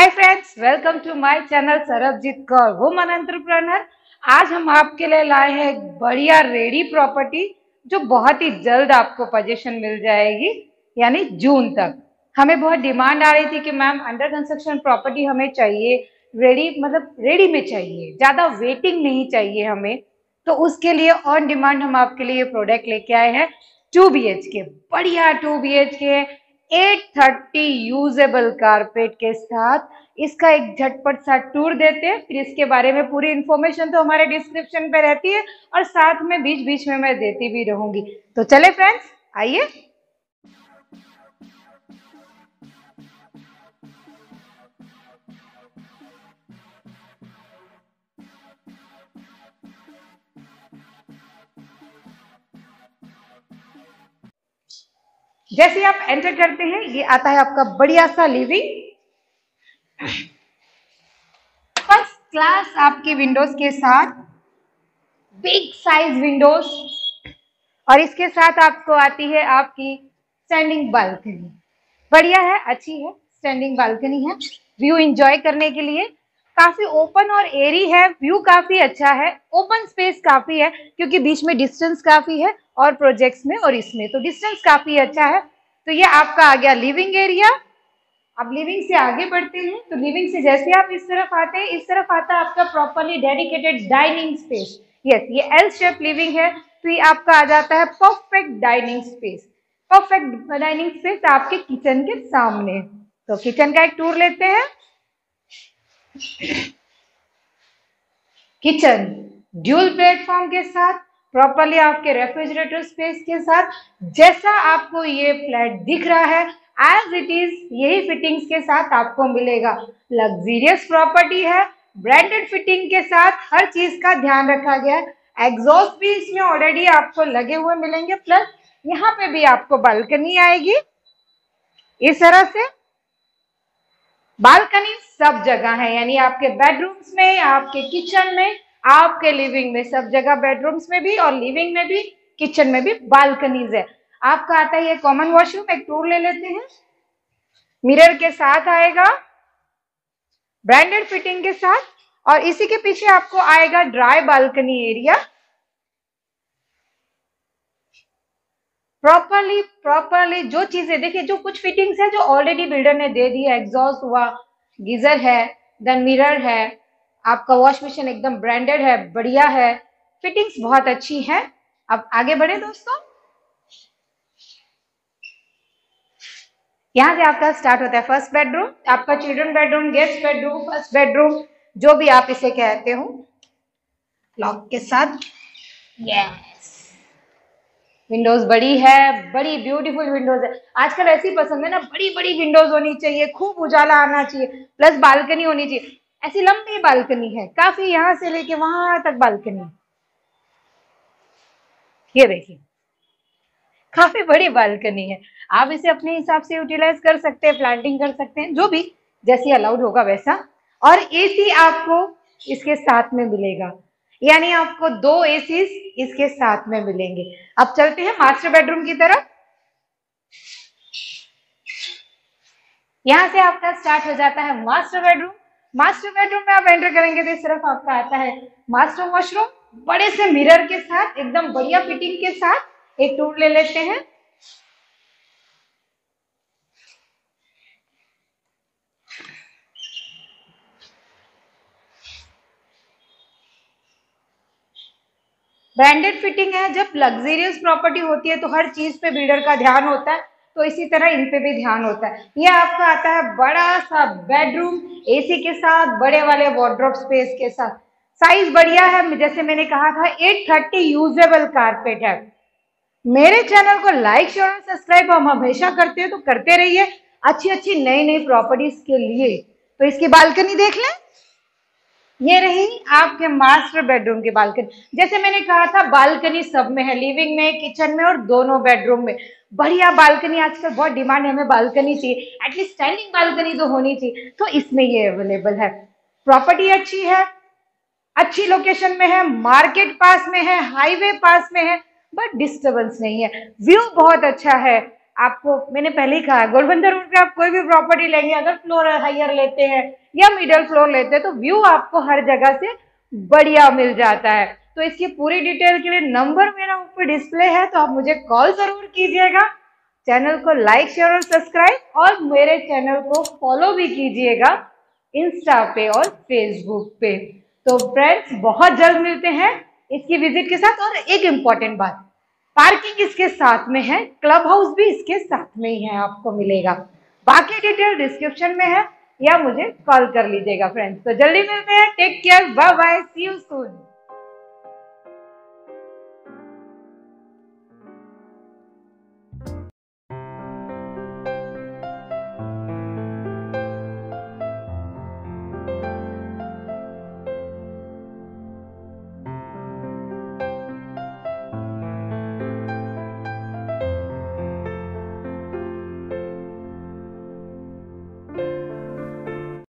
Hi friends welcome to my channel Sarabjit Kaur woman entrepreneur आज हम आपके लिए लाए हैं एक बढ़िया रेडी प्रॉपर्टी जो बहुत ही जल्द आपको पोजीशन मिल जाएगी, यानी जून तक। हमें बहुत डिमांड आ रही थी कि मैम अंडर कंस्ट्रक्शन प्रॉपर्टी हमें चाहिए रेडी मतलब रेडी में चाहिए, ज़्यादा वेटिंग नहीं चाहिए हमें। तो उसके लिए ऑन डिमांड हम आपके लिए प्रोडक्ट लेके आए हैं। टू बी बढ़िया two B H K 830 usable carpet के साथ इसका एक झटपट सा टूर देते हैं। फिर इसके बारे में पूरी इन्फॉर्मेशन तो हमारे डिस्क्रिप्शन पे रहती है और साथ में बीच बीच में मैं देती भी रहूँगी। तो चले फ्रेंड्स आइए। जैसे आप एंटर करते हैं, ये आता है आपका बढ़िया सा लिविंग फ़र्स्ट क्लास आपके विंडोज़ के साथ बिग साइज़ विंडोज़ और इसके साथ आपको आती है आपकी स्टैंडिंग बालकनी बढ़िया है, अच्छी है स्टैंडिंग बालकनी है. व्यू एंजॉय करने के लिए काफ़ी ओपन और एरी है, व्यू काफ़ी अच्छा है, ओपन स्पेस काफ़ी है, क्योंकि बीच में डिस्टेंस काफ़ी है और प्रोजेक्ट्स में और इसमें तो डिस्टेंस काफ़ी अच्छा है। तो ये आपका आ गया लिविंग एरिया। अब लिविंग से आगे बढ़ते हैं तो लिविंग से जैसे आप इस तरफ़ आते हैं, इस तरफ़ आता है आपका properly dedicated dining space. Yes ये एल शेप लिविंग है तो ये आपका आ जाता है perfect dining space perfect dining space आपके किचन के सामने। तो किचन का एक टूर लेते हैं। किचन ड्यूल प्लेटफॉर्म के साथ प्रॉपरली आपके रेफ्रिजरेटर स्पेस के साथ, जैसा आपको ये फ्लैट दिख रहा है एज इट इज़ यही फिटिंग्स के साथ आपको मिलेगा। लग्जीरियस प्रॉपर्टी है ब्रांडेड फिटिंग के साथ हर चीज़ का ध्यान रखा गया है। एग्जॉस्ट भी इसमें ऑलरेडी आपको लगे हुए मिलेंगे प्लस यहाँ पे भी आपको बालकनी आएगी। इस तरह से बालकनी सब जगह है, यानी आपके बेडरूम्स में, आपके किचन में, आपके लिविंग में सब जगह बेडरूम्स में भी और लिविंग में भी किचन में भी बालकनीज है। आपका आता है ये कॉमन वॉशरूम एक टूर ले लेते हैं। मिरर के साथ आएगा ब्रांडेड फिटिंग के साथ, और इसी के पीछे आपको आएगा dry balcony area properly properly जो चीज़ें, देखिए, जो कुछ फिटिंग्स है जो ऑलरेडी बिल्डर ने दे दी है एग्जॉस्ट हुआ, गीजर है देन मिरर है, आपका वॉश मशीन एकदम ब्रांडेड है, बढ़िया है फिटिंग्स बहुत अच्छी है। अब आगे बढ़े दोस्तों। यहाँ से आपका स्टार्ट होता है फ़र्स्ट बेडरूम आपका children bedroom guest bedroom first bedroom जो भी आप इसे कहते हो लॉक के साथ। यस विंडोज़ बड़ी है, बड़ी ब्यूटीफुल विंडोज़ है। आजकल ऐसी पसंद है ना बड़ी बड़ी विंडोज़ होनी चाहिए, खूब उजाला आना चाहिए, प्लस बालकनी होनी चाहिए। ऐसी लंबी बालकनी है, काफ़ी यहाँ से लेके वहाँ तक बालकनी। ये देखिए, काफ़ी बड़ी बालकनी है। आप इसे अपने हिसाब से यूटिलाइज कर सकते हैं प्लांटिंग कर सकते हैं, जो भी जैसी अलाउड होगा वैसा। और एसी आपको इसके साथ में मिलेगा। यानी आपको दो एसी इसके साथ में मिलेंगे। अब चलते हैं मास्टर बेडरूम की तरफ़। यहाँ से आपका स्टार्ट हो जाता है मास्टर बेडरूम मास्टर बेडरूम में आप एंटर करेंगे तो सिर्फ़ आपका आता है मास्टर वॉशरूम बड़े से मिरर के साथ, एकदम बढ़िया फिटिंग के साथ एक टूर ले लेते हैं। ब्रांडेड फिटिंग है, जब लग्जरियस प्रॉपर्टी होती है तो हर चीज़ पे बिल्डर का ध्यान होता है तो इसी तरह इन पे भी ध्यान होता है। ये आपका आता है बड़ा सा बेडरूम एसी के साथ, बड़े वाले वार्ड्रोब स्पेस के साथ। साइज़ बढ़िया है, जैसे मैंने कहा था 830 यूजेबल कारपेट है। मेरे चैनल को लाइक शेयर और सब्सक्राइब हम हमेशा करते हैं तो करते रहिए अच्छी अच्छी नई नई प्रॉपर्टीज़ के लिए। तो इसकी बालकनी देख लें। ये रही आपके मास्टर बेडरूम की बालकनी जैसे मैंने कहा था बालकनी सब में है लिविंग में किचन में और दोनों बेडरूम में। बढ़िया बालकनी आजकल बहुत डिमांड है, हमें बालकनी चाहिए। एटलीस्ट स्टैंडिंग बालकनी तो होनी चाहिए। तो इसमें ये अवेलेबल है। प्रॉपर्टी अच्छी है, अच्छी लोकेशन में है मार्केट पास में है हाईवे पास में है बट डिस्टर्बेंस नहीं है। व्यू बहुत अच्छा है। आपको, मैंने पहले ही कहा गोलबंदर रोड पे आप कोई भी प्रॉपर्टी लेंगे, अगर फ्लोर हाइयर लेते हैं या मिडिल फ्लोर लेते हैं तो व्यू आपको हर जगह से बढ़िया मिल जाता है। तो इसकी पूरी डिटेल के लिए नंबर मेरा ऊपर डिस्प्ले है तो आप मुझे कॉल ज़रूर कीजिएगा। चैनल को लाइक शेयर और सब्सक्राइब और मेरे चैनल को फॉलो भी कीजिएगा इंस्टा पे और फेसबुक पे। तो फ्रेंड्स बहुत जल्द मिलते हैं। इसकी विज़िट के साथ और एक इंपॉर्टेंट बात। पार्किंग इसके साथ में है, क्लब हाउस भी इसके साथ में ही है, आपको मिलेगा। बाकी डिटेल डिस्क्रिप्शन में है, या मुझे कॉल कर लीजिएगा फ्रेंड्स तो जल्दी मिलते हैं take care bye bye see you soon